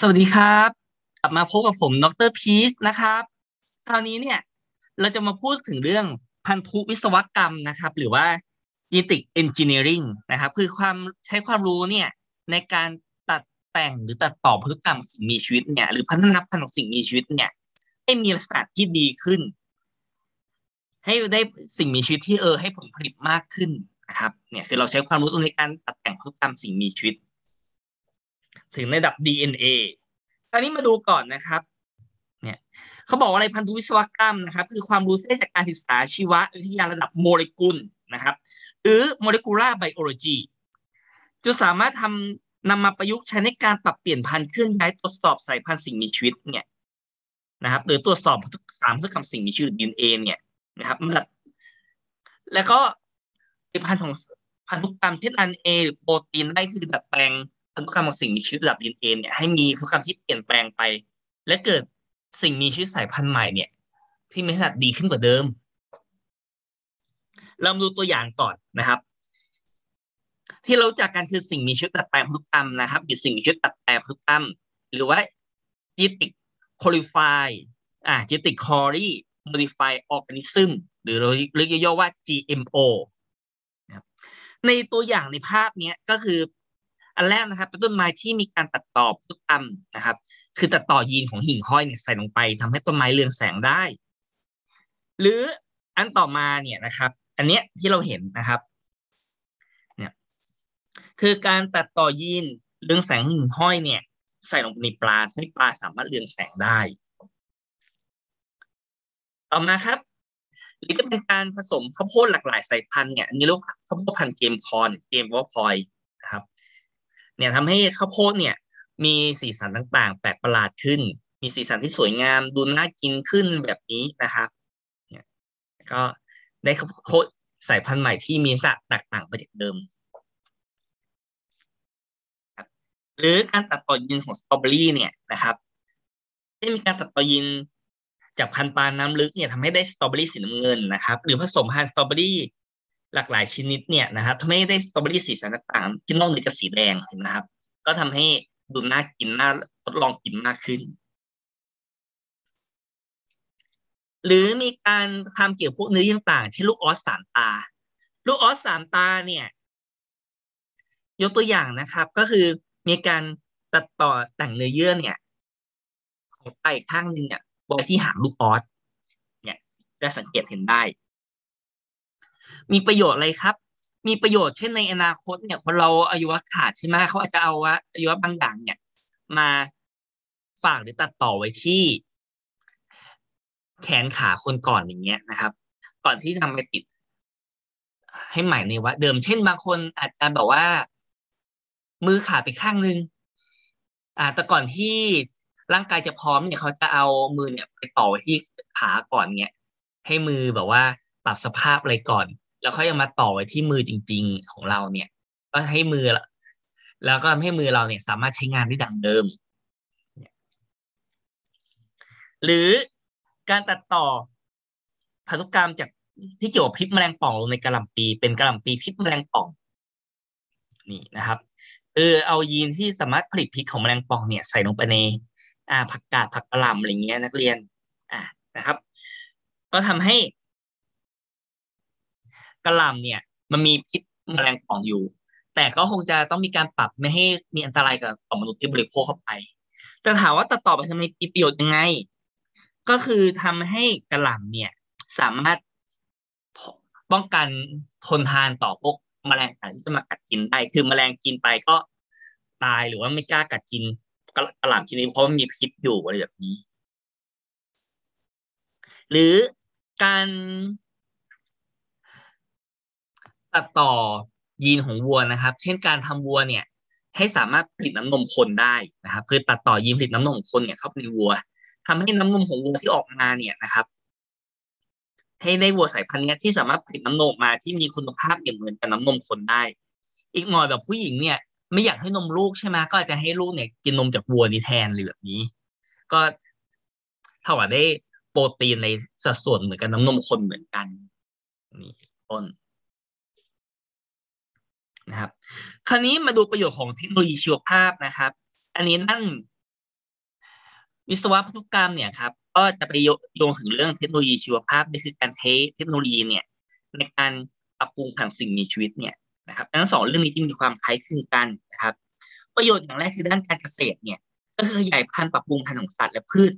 สวัสดีครับ กลับมาพบกับผมดรพีชนะครับ คราวนี้เนี่ยเราจะมาพูดถึงเรื่องพันธุวิศวกรรมนะครับ หรือว่า genetic engineering นะครับ คือความใช้ความรู้เนี่ยในการตัดแต่งหรือตัดต่อพันธุกรรมสิ่งมีชีวิตเนี่ย หรือพัฒนาพันธุ์ของสิ่งมีชีวิตเนี่ย ให้มีลักษณะที่ดีขึ้น ให้ได้สิ่งมีชีวิตที่เออให้ผลผลิตมากขึ้นนะครับ เนี่ยคือเราใช้ความรู้ตรงในการตัดแต่งพันธุกรรมสิ่งมีชีวิต ถึงในระดับ DNA คราวนี้มาดูก่อนนะครับ เนี่ยเขาบอกว่าอะไรพันธุวิศวกรรมนะครับ คือความรู้ที่ได้จากการศึกษาชีววิทยาระดับโมเลกุลนะครับ หรือ molecular biology จะสามารถทำนำมาประยุกต์ใช้ในการปรับเปลี่ยนพันธุ์เคลื่อนย้ายตรวจสอบสายพันธุ์สิ่งมีชีวิตเนี่ยนะครับ หรือตรวจสอบสามพันธุกรรมสิ่งมีชีวิต DNA เนี่ยนะครับแล้วก็พันธุ์ของพันธุกรรมเช่น RNA หรือโปรตีนได้คือดัดแปลง พันธุกรรมของสิ่งมีชีวิตระดับ DNA เนี่ยให้มีพันธุกรรมที่เปลี่ยนแปลงไป และเกิดสิ่งมีชีวิตสายพันธุ์ใหม่เนี่ย ที่มีขนาดดีขึ้นกว่าเดิม เรามาดูตัวอย่างก่อนนะครับ ที่เราจากกันคือสิ่งมีชีวิตดัดแปลงพันธุกรรมนะครับหรือสิ่งมีชีวิตดัดแปลงพันธุกรรม หรือว่า genetic qualify อ่า genetic query modify organism หรือเราเรียกย่อว่า GMO ในตัวอย่างในภาพนี้ก็คือ อันแรกนะครับเป็นต้นไม้ที่มีการตัดต่อพันธุกรรมนะครับ คือตัดต่อยีนของหิ่งห้อยเนี่ยใส่ลงไปทำให้ต้นไม้เรืองแสงได้ หรืออันต่อมาเนี่ยนะครับ อันเนี้ยที่เราเห็นนะครับเนี่ยคือการตัดต่อยีนเรืองแสงหิ่งห้อยเนี่ย ใส่ลงในปลาทำให้ปลาสามารถเรืองแสงได้ ต่อมาครับหรือจะเป็นการผสมข้าวโพดหลากหลายสายพันธุ์เนี่ยอันนี้เรียกข้าวโพดพันธุ์เกมคอนเกมวอลพอย เนี่ยทำให้ข้าวโพดเนี่ย มีสีสันต่างๆ แปลกประหลาดขึ้น มีสีสันที่สวยงามดูน่ากินขึ้นแบบนี้นะครับเนี่ยก็ได้ข้าวโพดสายพันธุ์ใหม่ที่มีสัดแตกต่างไปจากเดิม หรือการตัดต่อยีนของสตรอเบอรี่เนี่ยนะครับได้มีการตัดต่อยีนจากพันธุ์ปลาน้ำลึกเนี่ยทำให้ได้สตรอเบอรี่สีน้ำเงินนะครับ หรือผสมพันธุ์สตรอเบอรี่ หลากหลายชนิดเนี่ยนะครับทำให้ได้สตรอเบอรี่สีสันต่างๆที่นอกเหนือจากสีแดงนะครับ ก็ทำให้ดูน่ากินน่าทดลองกินมากขึ้น หรือมีการทำเกี่ยวพวกเนื้อต่างๆเช่นลูกอ๊อดสามตา ลูกอ๊อดสามตาเนี่ย ยกตัวอย่างนะครับ ก็คือมีการตัดต่อแต่งเนื้อเยื่อเนี่ยของไตข้างหนึ่งเนี่ยไว้ที่หางลูกออสเนี่ยจะสังเกตเห็นได้ มีประโยชน์อะไรครับ มีประโยชน์เช่นในอนาคตเนี่ยคนเราอายุวขาดใช่ไหมเขาอาจจะเอาว่าอายุวบางอย่างเนี่ย มาฝากหรือตัดต่อไว้ที่ แขนขาคนก่อนอย่างเงี้ยนะครับ ก่อนที่ทำไปติด ให้ใหม่ในวัดเดิมเช่นบางคนอาจจะแบบว่า มือขาดไปข้างนึงอ่าแต่ก่อนที่ร่างกายจะพร้อมเนี่ยเขาจะเอามือเนี่ยไปต่อไว้ที่ขาก่อนเนี่ยให้มือแบบว่าปรับสภาพอะไรก่อน แล้วเขายังมาต่อไว้ที่มือจริง ๆ ของเราเนี่ย ก็ให้มือละแล้วก็ทำให้มือเราเนี่ย สามารถใช้งานได้ดังเดิม หรือการตัดต่อพันธุกรรมจากที่เกี่ยวกับพิษแมลงป่องลงในกระหล่ำปี เป็นกระหล่ำปีพิษแมลงป่อง นี่นะครับคือเอายีนที่สามารถผลิตพิษของแมลงป่องเนี่ยใส่ลงไปใน อ่าผักกาดผักกระหล่ำอะไรเงี้ยนักเรียน อ่านะครับ ก็ทำให้ กระหล่ำเนี่ย มันมีพิษแมลงป่องอยู่ แต่ก็คงจะต้องมีการปรับไม่ให้มีอันตรายกับต่อมนุษย์ที่บริโภคเข้าไป แต่ถามว่าตัดต่อไปทำไมมีประโยชน์ยังไง ก็คือทำให้กระหล่ำเนี่ย สามารถป้องกันทนทานต่อพวกแมลงต่างที่จะมากัดกินได้คือแมลงกินไปก็ตายหรือว่าไม่กล้ากัดกินกระหล่ำชนิดเพราะมันมีพิษอยู่อะไรแบบนี้ หรือการ ตัดต่อยีนของวัวนะครับ เช่นการทำวัวเนี่ย ให้สามารถผลิตน้ำนมคนได้นะครับ คือตัดต่อยีนผลิตน้ำนมของคนเนี่ยเข้าไปในวัวทำให้น้ำนมของวัวที่ออกมาเนี่ยนะครับ ให้ได้วัวสายพันธุ์นี้ที่สามารถผลิตน้ำนมมาที่มีคุณภาพเหมือนกับน้ำนมคนได้ อีกหน่อยแบบผู้หญิงเนี่ย ไม่อยากให้นมลูกใช่ไหมก็อาจจะให้ลูกเนี่ยกินนมจากวัวนี่แทนหรือแบบนี้ ก็เท่ากับได้โปรตีนในสัดส่วนเหมือนกันน้ำนมคนเหมือนกันนี่ต้น นะครับ คราวนี้มาดูประโยชน์ของเทคโนโลยีชีวภาพนะครับ อันนี้นั่นวิศวะพันธุกรรมเนี่ยครับก็จะไปโยงถึงเรื่องเทคโนโลยีชีวภาพนี่คือการเทเทคโนโลยีเนี่ยในการปรับปรุงผังสิ่งมีชีวิตเนี่ยนะครับทั้งสองเรื่องนี้ที่มีความคล้ายคลึงกันนะครับ ประโยชน์อย่างแรกคือด้านการเกษตรเนี่ยก็คือขยายพันธุ์ปรับปรุงพันธุ์ของสัตว์และพืช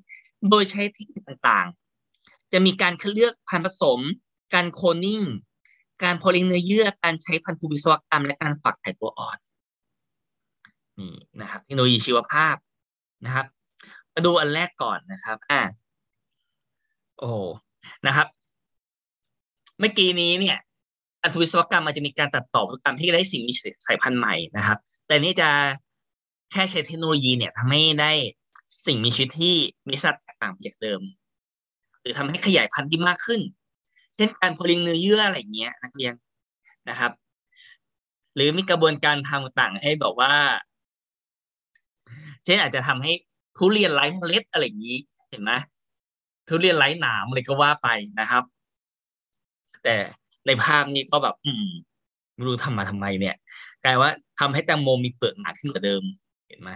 โดยใช้เทคนิคต่างๆ จะมีการคัดเลือกพันธุ์ผสม การโคลนิ่ง การพอลิงเนื้อเยื่อการใช้พันธุวิศวกรรม และการฝักไข่ตัวอ่อนนี่นะครับเทคโนโลยีชีวภาพนะครับ มาดูอันแรกก่อนนะครับอ่าโอ้นะครับ เมื่อกี้นี้เนี่ยอันทุวิศวกรรมมันจะมีการตัดต่อพันธุกรรมที่ได้สิ่งมีสายพันธุ์ใหม่นะครับ แต่นี่จะแค่ใช้เทคโนโลยีเนี่ยทำให้ได้สิ่งมีชีวิตที่มีสัตว์ต่างจากเดิม หรือทำให้ขยายพันธุ์ที่มากขึ้น เช่นการพลิงเนื้อเยื่ออะไรเงี้ย นักเรียนนะครับ หรือมีกระบวนการทำต่างให้บอกว่า เช่นอาจจะทำให้ทุเรียนไร้เมล็ดอะไรอย่างนี้ เห็นไหมทุเรียนไร้หนามอะไรก็ว่าไปนะครับ แต่ในภาพนี้ก็แบบ อืมไม่รู้ทำมาทำไมเนี่ย กลายว่าทำให้แตงโมมีเปลือกหนาขึ้นกว่าเดิม เห็นไหม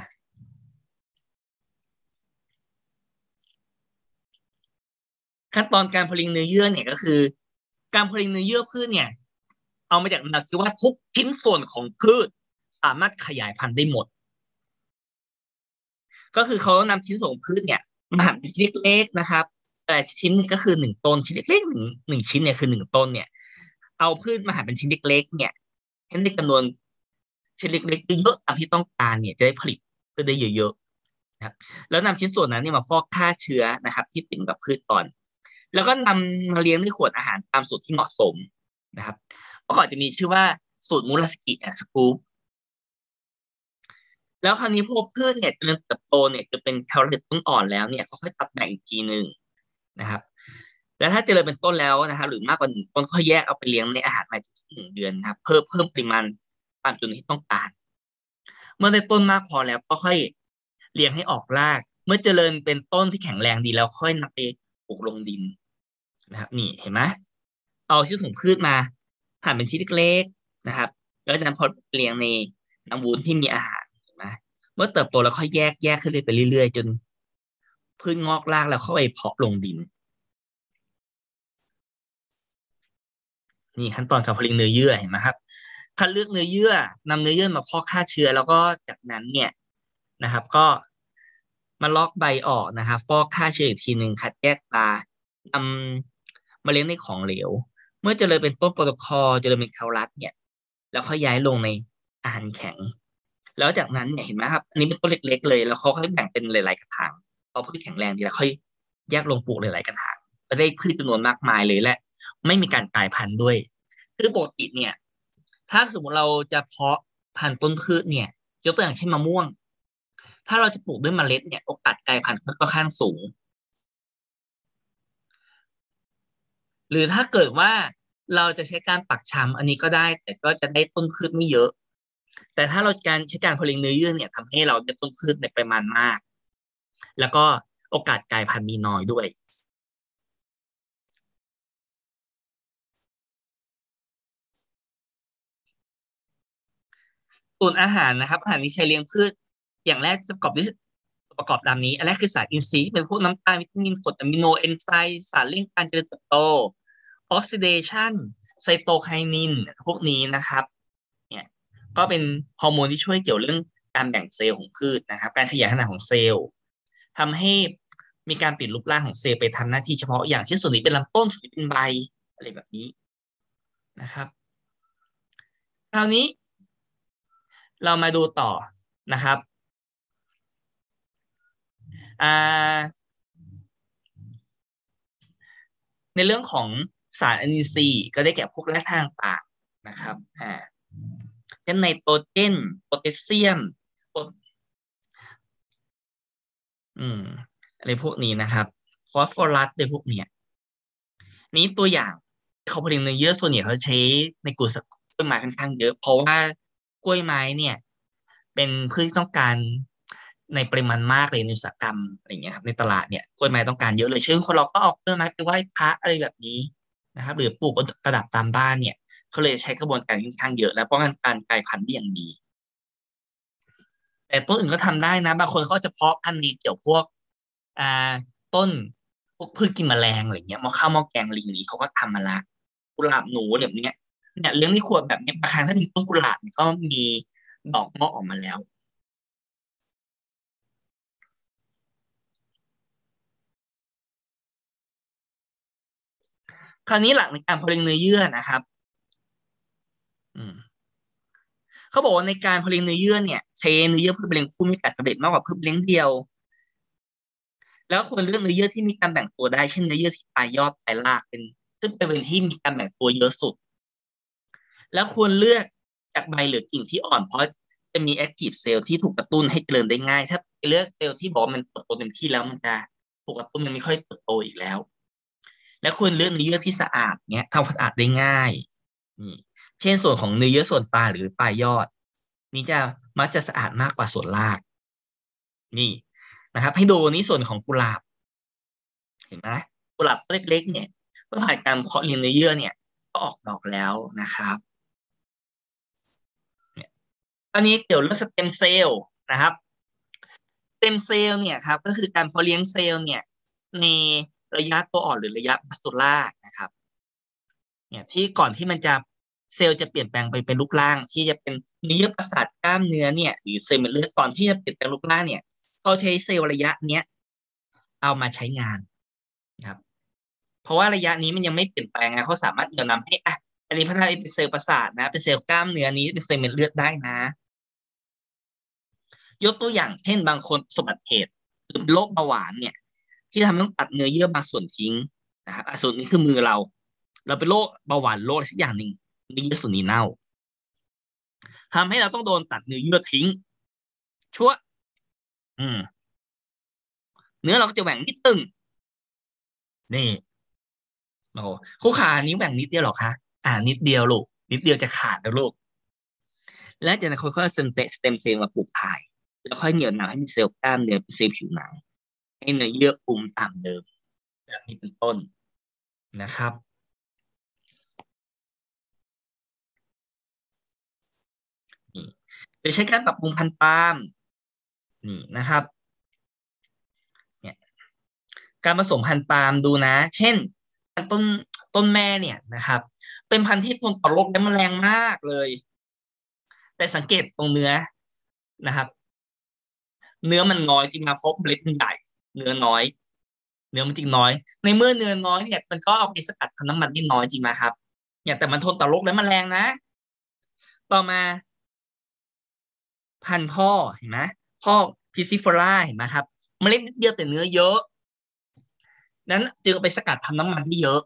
ขั้นตอนการผลิตเนื้อเยื่อเนี่ยก็คือ การผลิตเนื้อเยื่อพืชเนี่ย เอามาจากนักคือว่าทุกชิ้นส่วนของพืชสามารถขยายพันธุ์ได้หมด ก็คือเขานำชิ้นส่วนของพืชเนี่ยมาหั่นเป็นชิ้นเล็กๆนะครับ แต่ชิ้นก็คือหนึ่งต้นชิ้นเล็กๆหนึ่งหนึ่งชิ้นเนี่ยคือหนึ่งต้นเนี่ย เอาพืชมาหั่นเป็นชิ้นเล็กๆเนี่ยให้ได้จำนวนชิ้นเล็กๆเยอะตามที่ต้องการเนี่ยจะได้ผลิตพืชได้เยอะๆนะครับแล้วนำชิ้นส่วนนั้นเนี่ยมาฟอกฆ่าเชื้อนะครับ ที่ติดกับพืชก่อน แล้วก็นำมาเลี้ยงในขวดอาหารตามสูตรที่เหมาะสมนะครับเมื่อก่อนจะมีชื่อว่าสูตร Murashige and Skoog แล้วคราวนี้พวกพืชเนี่ยเจริญเติบโตเนี่ยจะเป็นแคลลัสหรือต้นอ่อนแล้วเนี่ยเขาค่อยตัดแบ่งอีกทีหนึ่งนะครับ แล้วถ้าเจริญเป็นต้นแล้วนะครับหรือมากกว่าหนึ่งต้นก็แยกเอาไปเลี้ยงในอาหารใหม่ทุกหนึ่งเดือนนะครับ เพิ่มเพิ่มปริมาณตามจุดที่ต้องการ เมื่อได้ต้นมากพอแล้วก็ค่อยเลี้ยงให้ออกราก เมื่อเจริญเป็นต้นที่แข็งแรงดีแล้วค่อยนำไปปลูกลงดิน นะครับ นี่เห็นไหมเอาชิ้นส่วนพืชมาหั่นเป็นชิ้นเล็กๆนะครับ แล้วจากนั้นพอเลี้ยงในน้ำวุ้นที่มีอาหารเห็นไหมเมื่อเติบโตแล้วค่อยแยกแยกขึ้นไปเรื่อยๆจนพืชงอกรากแล้วเข้าไปเพาะลงดิน นี่ขั้นตอนการผลิตเนื้อเยื่อเห็นไหมครับคัดเลือกเนื้อเยื่อนำเนื้อเยื่อมาพอกฆ่าเชื้อ แล้วก็จากนั้นเนี่ยนะครับ ก็มาลอกใบออกนะครับ ฟอกฆ่าเชื้ออีกทีหนึ่งคัดแยกตานำ มาเลี้ยงในของเหลว เมื่อเจริญเป็นต้นโปรโตคอลเจริญเป็นคารัสเนี่ยแล้วเขาย้ายลงในอาหารแข็ง แล้วจากนั้นเนี่ยเห็นไหมครับ อันนี้เป็นต้นเล็ก ๆ เลย แล้วเขาค่อยแบ่งเป็นหลาย ๆ กระถางพอพืชแข็งแรงดีแล้วค่อยแยกลงปลูกหลาย ๆ กระถางก็ได้พืชจำนวนมากมายเลยและ ไม่มีการกลายพันธุ์ด้วย คือปกติเนี่ย ถ้าสมมติเราจะเพาะพันธุ์ต้นพืชเนี่ย ยกตัวอย่างเช่นมะม่วง ถ้าเราจะปลูกด้วยเมล็ดเนี่ย โอกาสกลายพันธุ์ก็ค่อนข้างสูง หรือถ้าเกิดว่าเราจะใช้การปักชำอันนี้ก็ได้ แต่ก็จะได้ต้นพืชไม่เยอะ แต่ถ้าเราการใช้การผลิตเนื้อเยื่อเนี่ยทำให้เราได้ต้นพืชในปริมาณมาก แล้วก็โอกาสกลายพันธุ์มีน้อยด้วยส่วนอาหารนะครับอาหารที่ใช้เลี้ยงพืชอย่างแรกจะประกอบด้วยประกอบตามนี้ อันแรกคือสารอินทรีย์ที่เป็นพวกน้ำตาลวิตามินกรดอะมิโนเอนไซม์สารเร่งการเจริญเติบโต ออกซิเดชันไซโตไคนินพวกนี้นะครับเนี่ยก็เป็นฮอร์โมนที่ช่วยเกี่ยวเรื่องการแบ่งเซลล์ของพืชนะครับ การขยายขนาดของเซลล์ทำให้มีการเปลี่ยนรูปร่างของเซลล์ไปทำหน้าที่เฉพาะอย่างเช่นส่วนนี้เป็นลำต้นส่วนนี้เป็นใบอะไรแบบนี้นะครับ คราวนี้ เรามาดูต่อนะครับในเรื่องของ สารอนินทรีย์ก็ได้แก่พวกแร่ธาตุต่างนะครับอ่าเช่นไนโตรเจนโพแทสเซียมอืมอะไรพวกนี้นะครับฟอสฟอรัสในพวกเนี้ยนี้ตัวอย่างเขาผลิตในเยอะส่วนใหญ่เขาใช้ในกลุ่มต้นไม้ค่อนข้างเยอะ เพราะว่ากล้วยไม้เนี่ย เป็นพืชที่ต้องการในปริมาณมากเลยในอุตสาหกรรมอะไรเงี้ยครับในตลาดเนี่ยกล้วยไม้ต้องการเยอะเลยเช่นคนเราก็ออกกล้วยไม้ไปไหว้พระอะไรแบบนี้ นะครับ หรือปลูกประดับตามบ้านเนี่ยเขาเลยใช้กระบวนการค่อนข้างเยอะ และป้องกันการกลายพันธุ์ได้อย่างดีแต่ต้นอื่นก็ทำได้นะบางคนเขาจะเพาะพันธุ์นี้เกี่ยวพวกอ่าต้นพวกพืชกินแมลงอะไรเงี้ยมอข้าวมอแกงลิงนี้เขาก็ทำมาละกุหลาบหนูแบบเนี้ยเนี่ยเลี้ยงในขวดแบบนี้บางครั้งถ้าเป็นต้นกุหลาบก็มีดอกงอกออกมาแล้ว คราวนี้หลักในการเพาะเลี้ยงเนื้อเยื่อนะครับเขาบอกว่าในการพเลี้ยงเนื้อเยื่อเนี่ยใช้เนื้อเยื่อพืชใบเลี้ยงคู่มีการสำเร็จมากกว่าพืชใบเลี้ยงเดี่ยว แล้วควรเลือกเนื้อเยื่อที่มีการแบ่งตัวได้เช่นเนื้อเยื่อที่ปลายยอดปลายรากเป็น ซึ่งเป็นที่มีการแบ่งตัวเยอะสุด แล้วควรเลือกจากใบหรือกิ่งที่อ่อนเพราะจะมี active cell ที่ถูกกระตุ้นให้เจริญได้ง่าย ถ้าเลือกเซลล์ที่บอกมันเติบโตเต็มที่แล้วมันจะถูกกระตุ้นมันไม่ค่อยเติบโตอีกแล้ว และควรเลือกเนื้อเยื่อที่สะอาดเนี้ยทำความสะอาดได้ง่ายนี่เช่นส่วนของเนื้อเยื่อส่วนปลายหรือปลายยอด นี้จะมักจะสะอาดมากกว่าส่วนราก นี่นะครับ ให้ดูนี้ส่วนของกุหลาบ เห็นไหมกุหลาบเล็ก ๆ เนี่ยเมื่อผ่านการเพาะเลี้ยงเนื้อเยื่อเนี่ยก็ออกดอกแล้วนะครับอันนี้เกี่ยวเรื่องสเต็มเซลล์นะครับสเต็มเซลล์เนี่ยครับก็คือการเพาะเลี้ยงเซลล์เนี่ยใน ระยะตัวอ่อนหรือระยะบลาสตูล่านะครับเนี่ยที่ก่อนที่มันจะเซลล์จะเปลี่ยนแปลงไปเป็นรูปร่าง ที่จะเป็นเนื้อประสาทกล้ามเนื้อเนี่ยหรือเซลล์เม็ดเลือดก่อนที่จะเปลี่ยนแปลงรูปร่างเนี่ยเขาใช้เซลล์ระยะเนี้ยเอามาใช้งานนะครับ เพราะว่าระยะนี้มันยังไม่เปลี่ยนแปลงไงเขาสามารถเหนี่ยวนำให้อะอันนี้พัฒนาเป็นเซลล์ประสาทนะเป็นเซลล์กล้ามเนื้อนี้เป็นเซลล์เม็ดเลือดได้นะ ยกตัวอย่างเช่นบางคนสมบัติเหตุหรือโรคเบาหวานเนี่ย ที่ทำต้องตัดเนื้อเยื่อบางส่วนทิ้งนะครับส่วนนี้คือมือเรา เราเป็นโรคเบาหวานโรคอะไรสักอย่างหนึ่งเนื้อเยื่อส่วนนี้เน่าทำให้เราต้องโดนตัดเนื้อเยื่อทิ้ง ชั่ว อืม เนื้อเราก็จะแหว่งนิดตึงนี่โอ้คู่ขานี้แหว่งนิดเดียวหรอคะอ่า นิดเดียวลูกนิดเดียวจะขาดแล้วลูกและจากนั้นค่อยๆเซมเตสเต็มเซลล์มาปลูกถ่าย แล้วค่อยเหนี่ยวหนังให้มีเซลล์กล้ามเนื้อเป็นเซลล์ผิวหนัง ให้เนื้อเยื่อคุมตามเดิม แบบนี้เป็นต้นนะครับนี่โดยใช้การปรับปรุงพันธุ์ปาล์มนี่นะครับเนี่ยการผสมพันธุ์ปาล์มดูนะ เช่นต้นต้นแม่เนี่ยนะครับ เป็นพันธุ์ที่ทนต่อโรคและแมลงมากเลย แต่สังเกตตรงเนื้อนะครับ เนื้อมันน้อยจริงนะเพราะเมล็ดมันใหญ่ เนื้อน้อย เนื้อมันจริงน้อย ในเมื่อเนื้อน้อยเนี่ยมันก็เอาไปสกัดทำน้ำมันที่น้อยจริงไหมครับเนี่ยแต่มันทนต่อโรคและแมลงนะ ต่อมา พันธุ์พ่อเห็นไหมพ่อพิซิฟอร่าเห็นไหมครับเมล็ดนิดเดียวแต่เนื้อเยอะ นั้นจึงไปสกัดทำน้ำมันที่เยอะ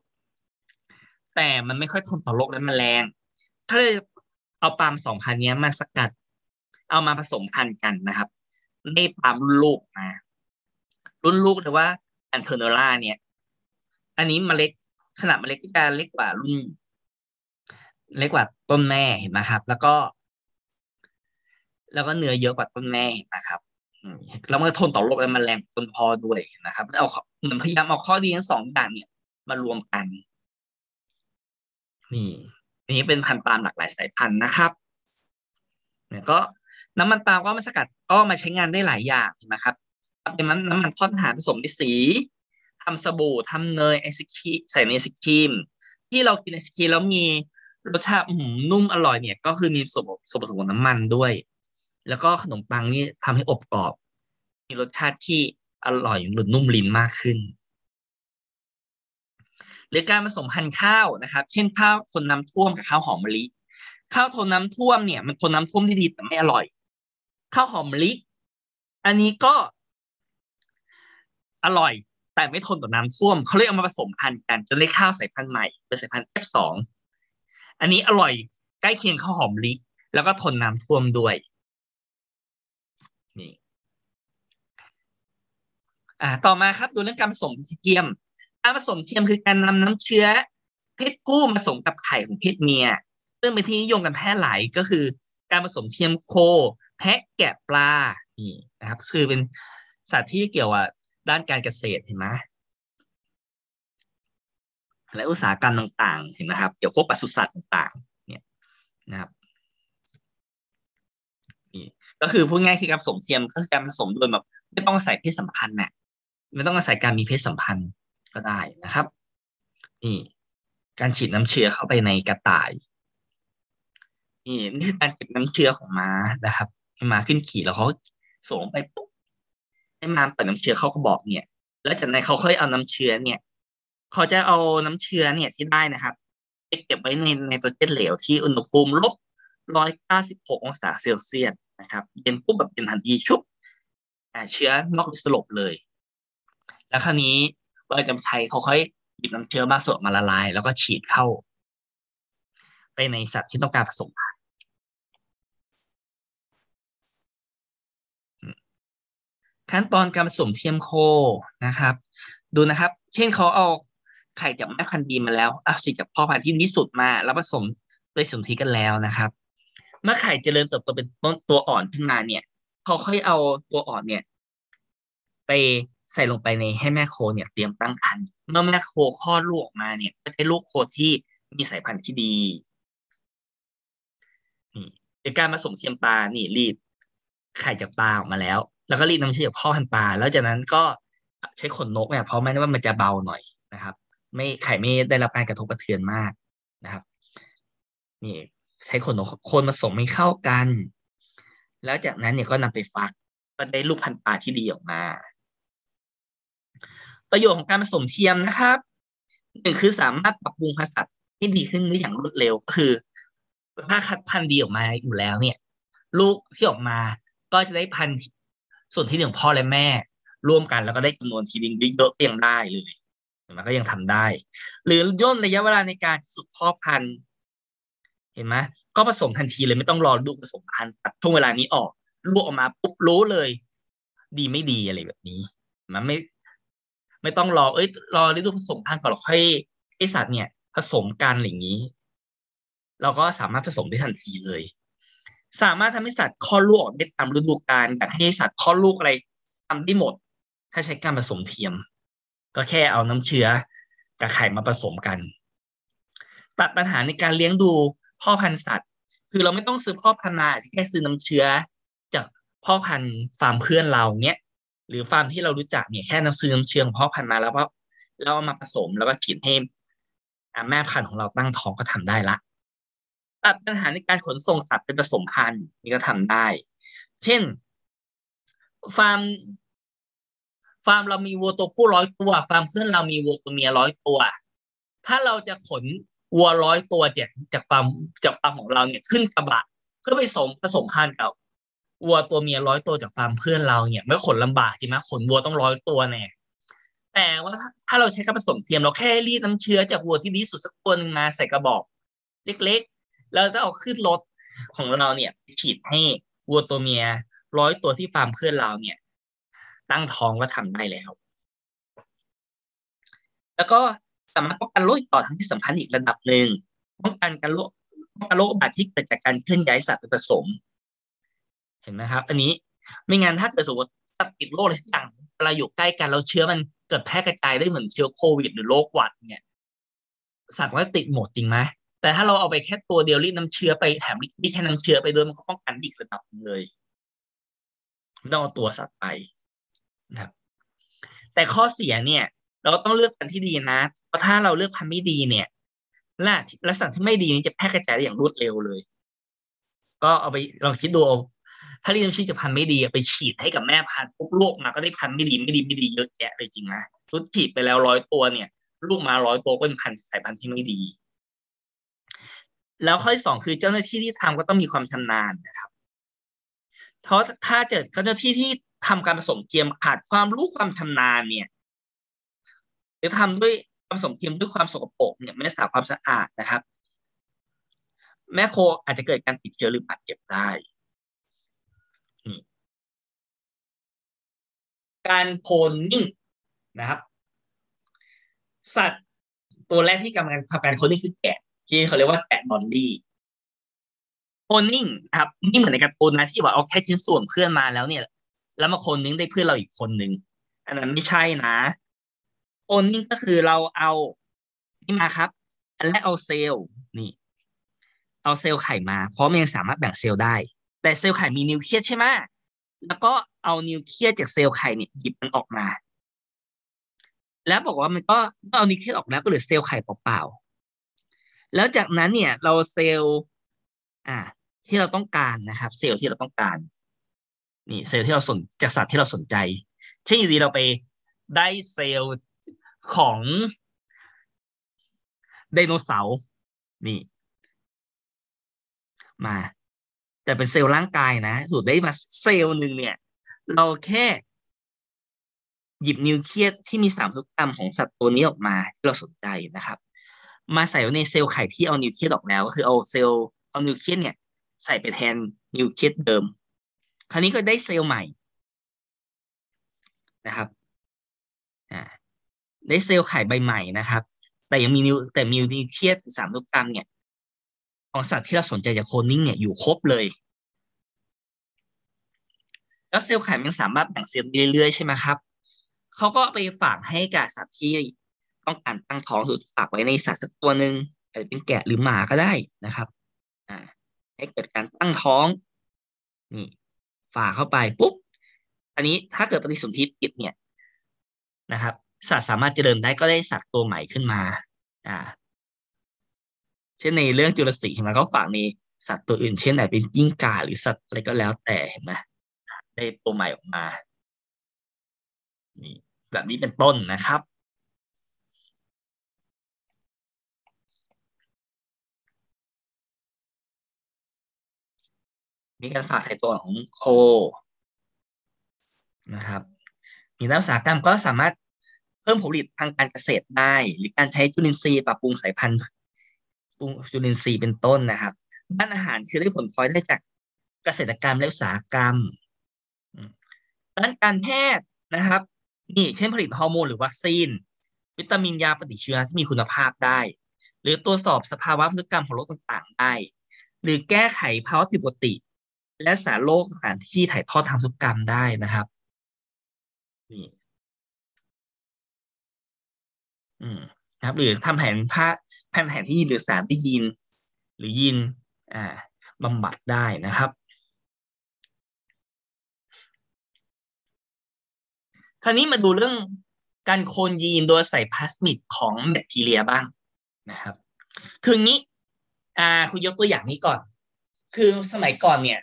แต่มันไม่ค่อยทนต่อโรคและแมลงถ้าเลยเอาปาล์มสองพันธุ์นี้มาสกัด เอามาผสมพันธุ์กันนะครับ ได้ปาล์มลูกมา รุ่นลูกหรือว่าแอนเทอร์เนล่าเนี่ย อันนี้เมล็ดขนาดเมล็ดก็จะเล็กกว่ารุ่น เล็กกว่าต้นแม่เห็นไหมครับ แล้วก็ แล้วก็เนื้อเยอะกว่าต้นแม่เห็นไหมครับแล้วมันทนต่อโรคและแมลงจนพอด้วยนะครับเอาเหมือนพยายามเอาข้อดีทั้งสองอย่างเนี่ย มารวมกัน นี่นี่เป็นพันธุ์ปาล์มหลากหลายสายพันธุ์นะครับเนี่ยก็น้ำมันปาล์มก็มาสกัดก็มาใช้งานได้หลายอย่างเห็นไหมครับ เป็นน้ำมันทอดอาหารผสมด้วยสีทำสบู่ทำเนยไอศครีมใส่ในไอศครีม ที่เรากินไอศครีมแล้วมีรสชาตินุ่มอร่อยเนี่ย ก็คือมีส่วนส่วนผสมของน้ำมันด้วย แล้วก็ขนมปังนี่ทำให้อบกรอบ มีรสชาติที่อร่อยหรือนุ่มลิ้นมากขึ้น หรือการผสมพันธุ์ข้าวนะครับ เช่นข้าวทนน้าท่วมกับข้าวหอมมะลิข้าวทนน้าท่วมเนี่ย มันทนน้าท่วมที่ดีแต่ไม่อร่อย ข้าวหอมมะลิ อันนี้ก็ อร่อย แต่ไม่ทนต่อน้ำท่วมเขาเลยเอามาผสมพันธุ์กันจนได้ข้าวสายพันธุ์ใหม่เป็นสายพันธุ์ F2 อันนี้อร่อยใกล้เคียงข้าวหอมลิแล้วก็ทนน้ำท่วมด้วยนี่อ่าต่อมาครับดูเรื่องการผสมเทียมการผสมเทียมคือการนำน้ำเชื้อเพศผู้มาผสมกับไข่ของเพศเมีย ซึ่งเป็นที่นิยมกันแพร่หลายก็คือ การผสมเทียมโค แพะแกะปลานี่นะครับ คือเป็นสัตว์ที่เกี่ยวกับ ด้านการเกษตรเห็นไหมและอุตสาหกรรมต่างๆ เห็นไหมครับ เกี่ยวกับปศุสัตว์ต่างๆ เนี่ยนะครับนี่ก็คือพูดง่ายคือการผสมเทียมก็คือการผสมโดยแบบไม่ต้องใส่เพศสัมพันธ์น่ะไม่ต้องอาศัยการมีเพศสัมพันธ์ก็ได้นะครับนี่การฉีดน้ำเชื้อเข้าไปในกระต่ายนี่นี่คือการเก็บน้ำเชื้อของม้านะครับม้าขึ้นขี่แล้วเขาสวมไปปุ๊บ ให้มาเปิดน้ำเชื้อเข้ากระบอกเนี่ย แล้วจากนั้นเขาค่อยเอาน้ำเชื้อเนี่ยเขาจะเอาน้ำเชื้อเนี่ยที่ได้นะครับไปเก็บไว้ในในตัวเจนเหลวที่อุณหภูมิลบร้อยเก้าสิบหกองศาเซลเซียสนะครับเย็นปุ๊บแบบเย็นทันทีชุบเชื้อนอกสลบเลย แล้วคราวนี้เวลาจะใช้เขาค่อยหยิบน้ำเชื้อบางส่วนมาละลาย แล้วก็ฉีดเข้า ไปในสัตว์ที่ต้องการผสมพันธุ์ ขั้นตอนการผสมเทียมโคนะครับ ดูนะครับ เช่นเขาเอาไข่จากแม่พันธุ์ดีมาแล้วเอาสิจากพ่อพันธุ์ที่นิสุดมาแล้วผสมไปสมทีกันแล้วนะครับ เมื่อไข่เจริญเติบโตเป็นต้นตัวอ่อนขึ้นมาเนี่ยเขาค่อยเอาตัวอ่อนเนี่ย ไปใส่ลงไปในให้แม่โคเนี่ยเตรียมตั้งครรภ์เมื่อแม่โคคลอดลูกออกมาเนี่ย ก็จะลูกโคที่มีสายพันธุ์ที่ดีนี่ในการผสมเทียมปลานี่รีดไข่จากปลาออกมาแล้ว แล้วก็รีดน้ำเชื้อจากพ่อพันธุ์ปลาแล้วจากนั้นก็ใช้ขนนกเนี่ยเพราะไม่ได้ว่ามันจะเบาหน่อยนะครับ ไม่ไข่ไม่ได้รับการกระทบกระเทือนมากนะครับนี่ใช้ขนนกคนผสมให้เข้ากัน แล้วจากนั้นเนี่ยก็นำไปฟักก็ได้ลูกพันธุ์ปลาที่ดีออกมา ประโยชน์ของการผสมเทียมนะครับหนึ่งคือสามารถปรับปรุงพันธุ์สัตว์ให้ดีขึ้นได้อย่างรวดเร็วก็คือ ถ้าคัดพันธุ์ดีออกมาอยู่แล้วเนี่ย ลูกที่ออกมาก็จะได้พันธุ์ ส่วนที่หนึ่งพ่อและแม่ ร่วมกันแล้วก็ได้จำนวนทีดิงเยอะเปียงได้เลยมันก็ยังทำได้ หรือย่นระยะเวลาในการสุดพ่อพันธุ์ เห็นไหมก็ผสมทันทีเลยไม่ต้องรอลูกผสมพันธุ์ตัดช่วงเวลานี้ออกลูกออกมาปุ๊บรู้เลย ดีไม่ดีอะไรแบบนี้ มันไม่ ไม่ต้องรอเอ้ย รอฤดูผสมพันธุ์ก่อนหรอกให้ไอสัตว์เนี่ย ผสมกันอย่างนี้ เราก็สามารถผสมได้ทันทีเลย สามารถทำให้สัตว์คลอดลูกออกได้ตามฤดูกาลอยากให้สัตว์คลอดลูกอะไรทำได้หมด ถ้าใช้การผสมเทียม ก็แค่เอาน้ำเชื้อกับไข่มาผสมกัน ตัดปัญหาในการเลี้ยงดูพ่อพันธุ์สัตว์ คือเราไม่ต้องซื้อพ่อพันธุ์มาแค่ซื้อน้ำเชื้อ จากพ่อพันธุ์ฟาร์มเพื่อนเราเนี้ยหรือฟาร์มที่เรารู้จักเนี่ยแค่น้ำซื้อน้ำเชื้อพ่อพันธุ์มาแล้วก็เราเอามาผสมแล้วก็ฉีดให้แม่พันธุ์ของเราตั้งท้องก็ทำได้ละ ตัดปัญหาในการขนส่งสัตว์เป็นผสมพันธุ์นี่ก็ทำได้ เช่น ฟาร์ม ฟาร์มเรามีวัวตัวผู้ร้อยตัว ฟาร์มเพื่อนเรามีวัวตัวเมียร้อยตัว ถ้าเราจะขนวัวร้อยตัวจากจากฟาร์มจากฟาร์มของเราเนี่ยขึ้นกระบะเพื่อไปสมผสมพันธุ์กับวัวตัวเมียร้อยตัวจากฟาร์มเพื่อนเราเนี่ยไม่ขนลำบากใช่ไหมขนวัวต้องร้อยตัวแน่แต่ว่าถ้าเราใช้การผสมเทียมเราแค่รีดน้ำเชื้อจากวัวที่ดีสุดสักตัวหนึ่งมาใส่กระบอก เล็ก เราจะเอาขึ้นรถของเราเนี่ย ฉีดให้วัวตัวเมียร้อยตัวที่ฟาร์มเพื่อนเราเนี่ย ตั้งท้องก็ทำได้แล้ว แล้วก็สามารถป้องกันโรคต่อทางที่สัมพันธ์อีกระดับหนึ่งป้องกันการโรคป้องกันโรคบาดที่เกิดจากการเคลื่อนย้ายสัตว์ผสม เห็นไหมครับ อันนี้ไม่งั้นถ้าเกิดสมมติสัตว์ติดโรคอะไรสักอย่างเวลาอยู่ใกล้กันเราเชื้อมันเกิดแพร่กระจายได้เหมือนเชื้อโควิด หรือโรคหวัดเนี่ย สัตว์ก็ติดหมดจริงไหม แต่ถ้าเราเอาไปแค่ตัวเดียวรีดน้ำเชื้อไปแถมรีดแค่น้ำเชื้อไปด้วยมันก็ป้องกันอีกระดับเลยไม่ต้องเอาตัวสัตว์ไปนะครับ แต่ข้อเสียเนี่ย เราต้องเลือกพันธุ์ที่ดีนะเพราะถ้าเราเลือกพันธุ์ไม่ดีเนี่ยลักษณะที่ไม่ดีนี้จะแพร่กระจายได้อย่างรวดเร็วเลย ก็เอาไปลองคิดดูถ้ารีดน้ำเชื้อจากพันธุ์ไม่ดีไปฉีดให้กับแม่พันธุ์ปุ๊บลูกมาก็ได้พันธุ์ไม่ดีไม่ดีไม่ดีเยอะแยะเลยจริงนะรุดฉีดไปแล้วร้อยตัวเนี่ย ลูกมาร้อยตัวก็เป็นพันธุ์สายพันธุ์ที่ไม่ดี แล้วข้อที่สองคือเจ้าหน้าที่ที่ทำก็ต้องมีความชำนาญนะครับ เพราะถ้าเกิดเจ้าหน้าที่ที่ทำการผสมเทียมขาดความรู้ความชำนาญเนี่ย หรือทำด้วยผสมเทียมด้วยความสกปรกเนี่ยไม่รักษาความสะอาดนะครับ แม่โคอาจจะเกิดการติดเชื้อหรือบาดเจ็บได้ การโพนนิ่งนะครับ สัตว์ตัวแรกที่กำลังทำการโคนิ่งคือแกะ ที่เขาเรียกว่าแกะนอนลี่โคนิ่งครับนี่เหมือนในการ์ตูนนะที่ว่าเอาแค่ชิ้นส่วนเพื่อนมาแล้วเนี่ย แล้วมาโคนนิ่งได้เพื่อนเราอีกคนนึงอันนั้นไม่ใช่นะโอนนิ่งก็คือเราเอานี่มาครับ อันแรกเอาเซลล์นี่ เอาเซลล์ไข่มา เพราะมันยังสามารถแบ่งเซลล์ได้ แต่เซลล์ไข่มีนิวเคลียสใช่ไหมแล้วก็เอานิวเคลียสจากเซลล์ไข่เนี่ยหยิบมันออกมา แล้วบอกว่ามันก็เอานิวเคลียสออกแล้วก็เหลือเซลล์ไข่เปล่าๆ แล้วจากนั้นเนี่ยเราเซลล์อ่าที่เราต้องการนะครับ เซลล์ที่เราต้องการ นี่เซลล์ที่เราสนจากสัตว์ที่เราสนใจ เช่นอยู่ดีเราไปได้เซลล์ของไดโนเสาร์นี่ มา แต่เป็นเซลล์ร่างกายนะสมมุติได้มาเซลล์หนึ่งเนี่ย เราแค่หยิบนิวเคลียสที่มีสารพันธุกรรมของสัตว์ตัวนี้ออกมาที่เราสนใจนะครับ มาใส่ไว้ในเซลล์ไข่ที่เอานิวเคลียสออกแล้ว ก็คือเอาเซลล์เอานิวเคลียสเนี่ย ใส่ไปแทนนิวเคลียสเดิม คราวนี้ก็ได้เซลล์ใหม่นะครับได้เซลล์ไข่ใบใหม่นะครับ แต่ยังมีนิวแต่มีนิวเคลียสสารพันธุกรรมเนี่ยของสัตว์ที่เราสนใจจากโคลนนิ่งเนี่ยอยู่ครบเลย แล้วเซลล์ไข่มันสามารถแบ่งเซลล์เรื่อยๆใช่ไหมครับเขาก็ไปฝากให้กับสัตว์ที่ ต้องการตั้งท้องคือฝากไว้ในสัตว์สักตัวหนึ่งอาจจะเป็นแกะหรือหมาก็ได้นะครับอ่าให้เกิดการตั้งท้องนี่ฝากเข้าไปปุ๊บอันนี้ถ้าเกิดปฏิสนธิติดเนี่ยนะครับ สัตว์สามารถเจริญได้ก็ได้สัตว์ตัวใหม่ขึ้นมา อ่า เช่นในเรื่องจุลศิลป์เราก็ฝากในสัตว์ตัวอื่น เช่นไหนเป็นกิ้งก่าหรือสัตว์อะไรก็แล้วแต่เห็นไหมได้ตัวใหม่ออกมานี่แบบนี้เป็นต้นนะครับ มีการฝากไข่ตัวของโคนะครับ มีนักอุตสาหกรรมก็สามารถเพิ่มผลผลิตทางการเกษตรได้ หรือการใช้จุลินทรีย์ปรับปรุงสายพันธุ์ปรุงจุลินทรีย์เป็นต้นนะครับด้านอาหารคือได้ผลพลอยได้จากเกษตรกรรมและอุตสาหกรรมด้านการแพทย์นะครับ นี่เช่นผลิตฮอร์โมนหรือวัคซีน วิตามินยาปฏิชีวนะที่มีคุณภาพได้ หรือตรวจสอบสภาวะพฤติกรรมของโรคต่างๆได้ หรือแก้ไขภาวะผิดปกติ และสารโรคต่างๆที่ถ่ายทอดทางพันธุกรรมได้นะครับนี่อืมครับ หรือทำแผนผ้าแผนแผนที่หรือสารที่ยีน หรือยีนอ่าบำบัดได้นะครับคราวนี้มาดูเรื่องการโคนยีนโดยใส่พลาสมิดของแบคทีเรียบ้างนะครับ คืองี้ อ่า คุณยกตัวอย่างนี้ก่อน คือสมัยก่อนเนี่ย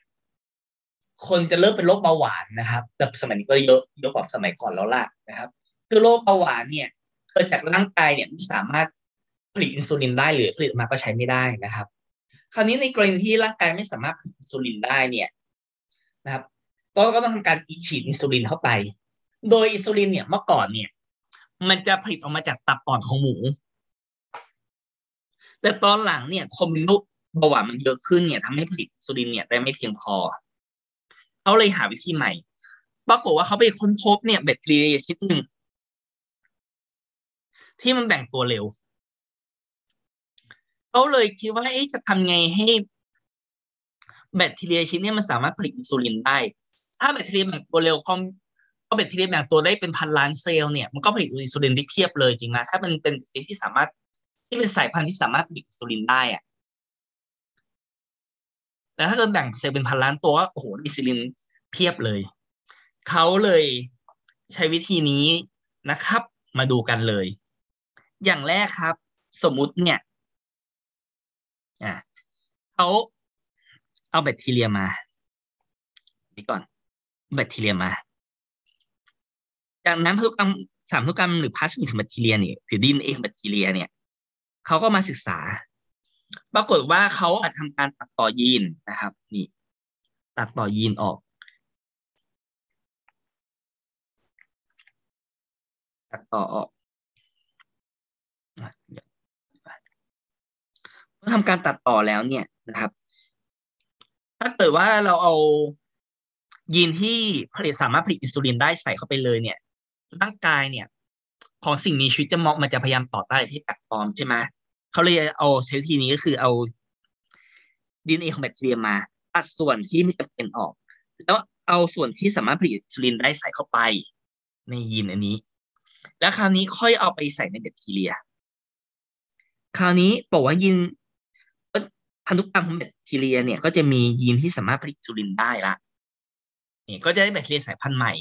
คนจะเริ่มเป็นโรคเบาหวานนะครับ แต่สมัยนี้ก็เยอะเยอะกว่าสมัยก่อนแล้วล่ะนะครับ คือโรคเบาหวานเนี่ยเกิดจากร่างกายเนี่ยไม่สามารถผลิตอินซูลินได้หรือผลิตมาก็ใช้ไม่ได้นะครับ คราวนี้ในกรณีที่ร่างกายไม่สามารถผลิตอินซูลินได้เนี่ยนะครับก็ก็ต้องทำการฉีดอินซูลินเข้าไป โดยอินซูลินเนี่ยเมื่อก่อนเนี่ย มันจะผลิตออกมาจากตับอ่อนของหมู แต่ตอนหลังเนี่ยคอมมินุเบาหวานมันเยอะขึ้นเนี่ยทำให้ผลิตอินซูลินเนี่ยได้ไม่เพียงพอ เขาเลยหาวิธีใหม่ ปรากฏว่าเขาไปค้นพบเนี่ยแบคทีเรียชนิดหนึ่งที่มันแบ่งตัวเร็วเขาเลยคิดว่าเอ๊ะจะทำไงให้แบคทีเรียชนิดนี้มันสามารถผลิตอินซูลินได้ ถ้าแบคทีเรียแบ่งตัวเร็วก็แบคทีเรียแบ่งตัวได้เป็นพันล้านเซลล์เนี่ยมันก็ผลิตอินซูลินได้เพียบเลยจริงไหมถ้ามันเป็นที่สามารถที่เป็นสายพันธุ์ที่สามารถผลิตอินซูลินได้อะ แต่ถ้าเกิดแบ่งเซลล์เป็นพันล้านตัวโอ้โหอินซูลินเพียบเลย เขาเลยใช้วิธีนี้นะครับ มาดูกันเลย อย่างแรกครับ สมมุติเนี่ยอ่าเขาเอาแบคทีเรียมาดีก่อน แบคทีเรียมา จากนั้นพันธุกรรมสามพันธุกรรมหรือพาสมิของแบคทีเรียเนี่ยหรือดินเองแบคทีเรียเนี่ยเขาก็มาศึกษา ปรากฏว่าเขาอาจทำการตัดต่อยีนนะครับ นี่ ตัดต่อยีนออก ตัดต่อออกเมื่อทำการตัดต่อแล้วเนี่ยนะครับ ถ้าเกิดว่าเราเอายีนที่ผลิตสามารถผลิตอินซูลินได้ใส่เข้าไปเลยเนี่ย ร่างกายเนี่ย ของสิ่งมีชีวิตจะมองมันจะพยายามต่อต้านที่แปลกปลอมใช่ไหม เขาเลยเอาใช้วิธีนี้ก็คือเอาดีเอ็นเอของแบคทีเรียมาตัดส่วนที่ไม่จำเป็นออก แล้วเอาส่วนที่สามารถผลิตอินซูลินได้ใส่เข้าไป ในยีนอันนี้ แล้วคราวนี้ค่อยเอาไปใส่ในแบคทีเรีย คราวนี้บอกว่ายีนพันธุกรรมของแบคทีเรียเนี่ยก็จะมียีนที่สามารถผลิตอินซูลินได้ละนี่ก็จะได้แบคทีเรียสายพันธุ์ใหม่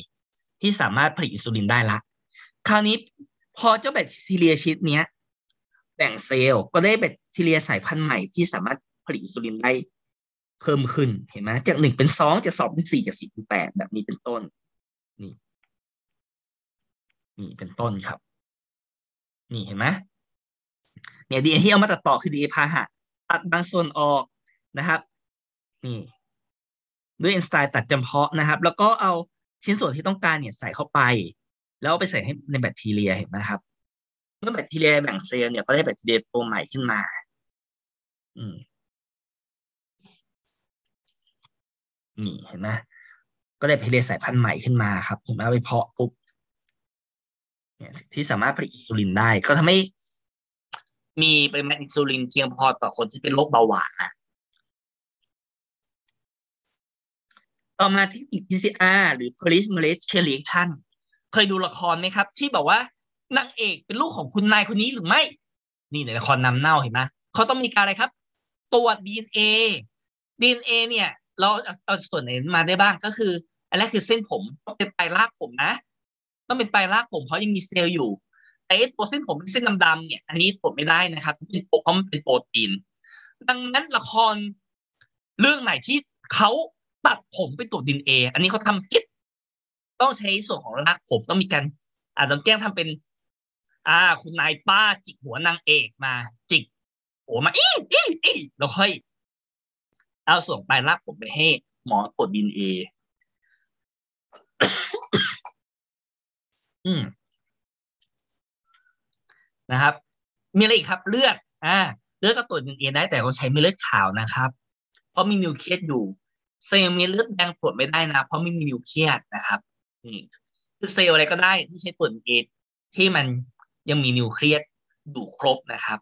ที่สามารถผลิตอินซูลินได้ละ คราวนี้พอเจ้าแบคทีเรียชนิดเนี้ย บ่งเซลล์ก็ได้แบคทีเรียสายพันธุ์ใหม่ที่สามารถผลิตอินซูลินได้เพิ่มขึ้นเห็นไหมจากหนึ่งเป็นสองจากสองเป็นสี่จากสี่เป็นแปดแบบนี้เป็นต้น นี่นี่เป็นต้นครับ นี่เห็นไหมเนี่ยดีเอที่เอามาตัดต่อคือดีเอพาหะตัดบางส่วนออกนะครับ นี่ ด้วยเอนไซม์ตัดจำเพาะนะครับ แล้วก็เอาชิ้นส่วนที่ต้องการเนี่ยใส่เข้าไป แล้วไปใส่ให้ในแบคทีเรียเห็นไหมครับ เมื่อแบคทีเรียแบ่งเซลล์เนี่ยก็ได้แบคทีเรียตัวใหม่ขึ้นมา อืมนี่เห็นไหมก็ได้แบคทีเรียสายพันธุ์ใหม่ขึ้นมาครับเห็นไหมไปเพาะปุ๊บเนี่ยที่สามารถผลิตอินซูลินได้ ก็ทำให้มีปริมาณอินซูลินเพียงพอต่อคนที่เป็นโรคเบาหวานนะต่อมาเทคนิค PCR หรือ polymerase chain reaction เคยดูละครไหมครับ ที่บอกว่า นางเอกเป็นลูกของคุณนายคนนี้หรือไม่ นี่ในละครนำเน่าเห็นไหมเขาต้องมีการอะไรครับ ตรวจ DNA DNA เอดีเอ็นเอเนี่ย เราเอาส่วนไหนมาได้บ้างก็คือ อันแรกคือเส้นผมต้องเป็นปลายรากผมนะ ต้องเป็นปลายรากผมเพราะยังมีเซลล์อยู่แต่ตัวเส้นผมเส้นดำๆเนี่ย อันนี้ตรวจไม่ได้นะครับเป็นเพราะมันเป็นโปรตีน ดังนั้นละครเรื่องไหนที่เขาตัดผมไปตรวจดีเอ อันนี้เขาทำผิด ต้องใช้ส่วนของรากผมต้องมีการอาจจะแกล้งทำเป็น อ่า คุณนายป้าจิกหัวนางเอกมา จิกหัวมาอีอีอีแล้วค่อยเอาส่งไปรากผมไปให้หมอตรวจดีเออืมนะครับ มีอะไรอีกครับ เลือดอ่าเลือดก็ตรวจดีเอ็นเอได้แต่เราใช้เม็ดเลือดขาวนะครับ เพราะมีนิวเคลียสอยู่เซลล์เม็ดเลือดแดงตรวจไม่ได้นะ เพราะไม่มีนิวเคลียสนะครับนี่คือเซลล์อะไรก็ได้ที่ใช้ตรวจดีเอ็นเอที่มัน ยังมีนิวเคลียสอยู่ครบนะครับ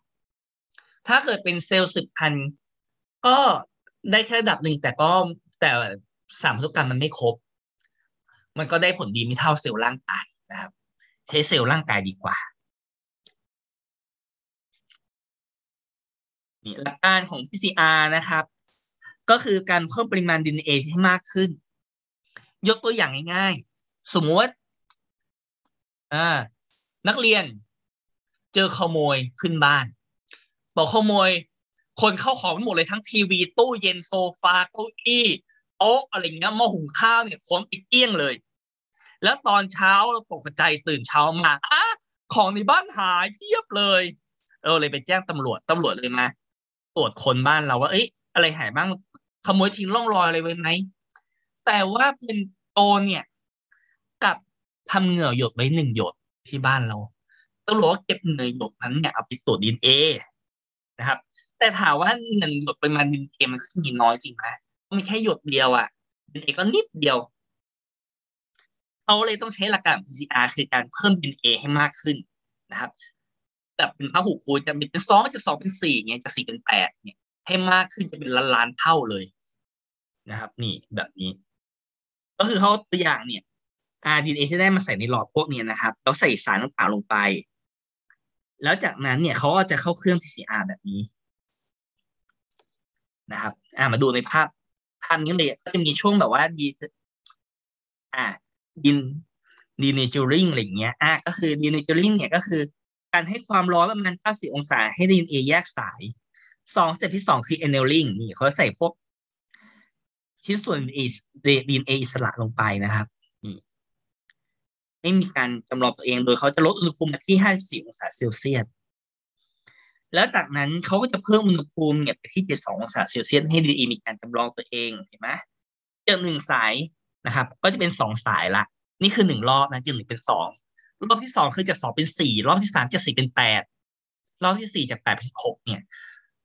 ถ้าเกิดเป็นเซลล์สืบพันธุ์ก็ได้แค่ระดับหนึ่งแต่ก็แต่สารพันธุกรรมมันไม่ครบ มันก็ได้ผลดีไม่เท่าเซลล์ร่างกายนะครับใช้เซลล์ร่างกายดีกว่านี่หลักการของ PCR นะครับ ก็คือการเพิ่มปริมาณ DNA ให้มากขึ้น ยกตัวอย่างง่ายๆ สมมติอ่านักเรียน เจอขโมยขึ้นบ้าน บอกขโมย คนเข้าของหมดเลยทั้งทีวี ตู้เย็นโซฟาเก้าอี้โต๊ะอะไรเงี้ยหม้อหุงข้าวเนี่ยคนปิดเกี้ยงเลย แล้วตอนเช้าเราตกใจตื่นเช้ามาอะของในบ้านหายเพียบเลยเราเลยไปแจ้งตำรวจตำรวจเลยมาตรวจคนบ้านเราว่าเอ้ยอะไรหายบ้างขโมยทิ้งร่องรอยอะไรไว้ไหมแต่ว่าเป็นโจรเนี่ยกับทำเหงื่อหยดไว้หนึ่งหยดที่บ้านเรา ต้องรู้ว่าเก็บเหงื่อหยดนั้นเนี่ยเอาไปตรวจดีเอนะครับ แต่ถามว่าหนึ่งหยดปริมาณดีเอมันก็มีน้อยจริงไหมมีแค่หยดเดียวอะดีเอก็นิดเดียวเขาเลยต้องใช้หลักการ PCR คือการเพิ่ม DNA ให้มากขึ้นนะครับแบบเป็นพหูคูณจะเป็นสองจากสองเป็นสี่เงี้ยจะสี่เป็นแปดเนี่ยให้มากขึ้นจะเป็นล้านล้านเท่าเลยนะครับ นี่แบบนี้ ก็คือเขาตัวอย่างเนี่ย RDNA ที่ได้มาใส่ในหลอดพวกนี้นะครับแล้วใส่สารต่างๆลงไป แล้วจากนั้นเนี่ยเขาก็จะเข้าเครื่อง PCR แบบนี้นะครับ อ่ามาดูในภาพภาพนี้เลยก็จะมีช่วงแบบว่าดีอ่าดินดีเนจูริงอะไรอย่างเงี้ย อ่าก็คือดีเนจูริงเนี่ยก็คือ การให้ความร้อนประมาณ 90 องศาให้ดีเอแยกสายสองสเต็ปที่สองคือ annealing นี่เขาใส่พวกชิ้นส่วนดีเออิสระลงไปนะครับ ไม่มีการจำลองตัวเอง โดยเขาจะลดอุณหภูมิมาที่ 54 องศาเซลเซียส แล้วจากนั้นเขาก็จะเพิ่มอุณหภูมิเนี่ยไปที่ 72 องศาเซลเซียสให้ดีมีการจำลองตัวเองเห็นไหมจากหนึ่งสายนะครับ ก็จะเป็นสองสายละ นี่คือหนึ่งรอบนะจากหนึ่งเป็นสองรอบที่สองคือจากสองเป็นสี่รอบที่สามจากสี่เป็นแปดรอบที่สี่จากแปดเป็นสิบหกเนี่ย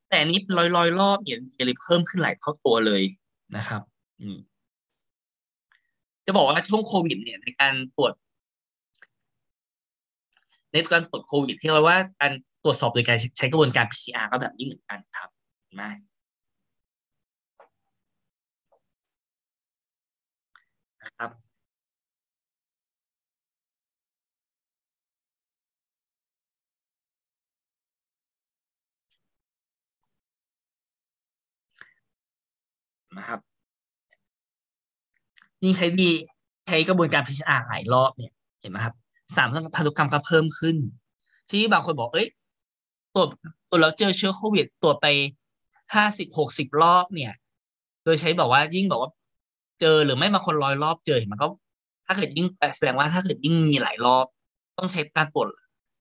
แต่นี้ลอยลอยรอบเนี่ยเลยเพิ่มขึ้นหลายเท่าตัวเลยนะครับ อืมจะบอกว่าช่วงโควิดเนี่ยในการตรวจ ในการตรวจโควิดที่เรียกว่าการตรวจสอบโดยการใช้กระบวนการ PCR ก็แบบนี้เหมือนกันครับไม่นะครับนะครับยิ่งใช้ดีใช้กระบวนการ PCR หลายรอบเนี่ยเห็นไหมครับ สามพันธุกรรมก็เพิ่มขึ้น ที่บางคนบอกเอ้ยตรวจตรวจแล้วเจอเชื้อโควิดตรวจไปห้าสิบหกสิบรอบเนี่ย โดยใช้บอกว่ายิ่งบอกว่า เจอหรือไม่มาคนร้อยรอบเจอมันก็ ถ้าเกิดยิ่งแสดงว่าถ้าเกิดยิ่งมีหลายรอบ ต้องใช้การตรวจ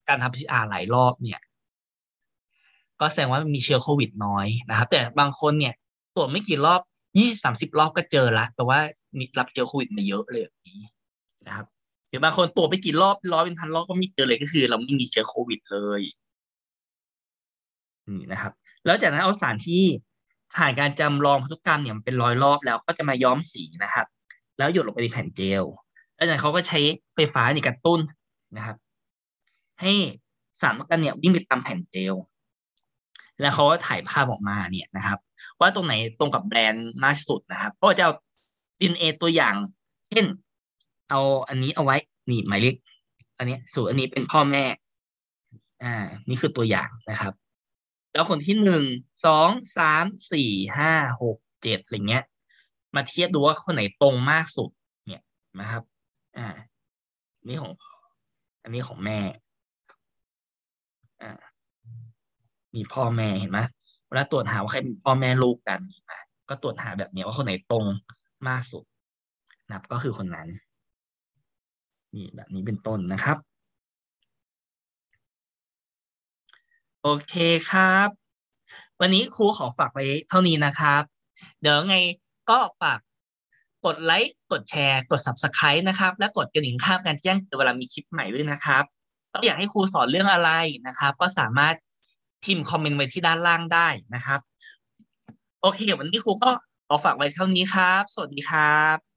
การทำ PCR หลายรอบเนี่ย ก็แสดงว่ามีเชื้อโควิดน้อยนะครับ แต่บางคนเนี่ยตรวจไม่กี่รอบยี่สิบสามสิบรอบก็เจอละแต่ว่ามีรับเชื้อโควิดมาเยอะเลยแบบนี้นะครับ รือบางคนตรวจไปกี่รอบร้อยเป็นพันรอบก็ไม่เจอเลยก็คือ เราไม่มีเชื้อโควิดเลยนี่นะครับ แล้วจากนั้นเอาสารที่ผ่านการจำลองพันธุกรรมเนี่ยมันเป็นร้อยรอบแล้วก็จะมาย้อมสีนะครับ แล้วหยดลงไปในแผ่นเจลแล้วจากนั้นเขาก็ใช้ไฟฟ้าในกระตุ้นนะครับ ให้สารกันเนี่ยวิ่งไปตามแผ่นเจลแล้วเขาก็ถ่ายภาพออกมาเนี่ยนะครับ ว่าตรงไหนตรงกับแบรนด์มากสุดนะครับ ก็จะเอาดีเอตัวอย่าง เช่น เอาอันนี้เอาไว้นี่หมายเลขอันนี้ส่วนอันนี้เป็นพ่อแม่ อ่า นี่คือตัวอย่างนะครับ แล้วคนที่หนึ่งสองสามสี่ห้าหกเจ็ดอะไรเงี้ย มาเทียบดูว่าคนไหนตรงมากสุด เนี่ยนะครับ อ่า นี่ของ อันนี้ของแม่ อ่า มีพ่อแม่เห็นไหมเวลาตรวจหาว่าใครเป็นพ่อแม่ลูกกันก็ตรวจหาแบบนี้ว่าคนไหนตรงมากสุดนับก็คือคนนั้น นี่แบบนี้เป็นต้นนะครับ โอเคครับ วันนี้ครูขอฝากไว้เท่านี้นะครับ เดี๋ยวไงก็ฝากกดไลค์กดแชร์ กด subscribe นะครับ และกดกระดิ่งข้ามการแจ้งเตือนเวลามีคลิปใหม่ด้วยนะครับแล้วอยากให้ครูสอนเรื่องอะไรนะครับ ก็สามารถพิมพ์คอมเมนต์ไว้ที่ด้านล่างได้นะครับ โอเควันนี้ครูก็ขอฝากไว้เท่านี้ครับ สวัสดีครับ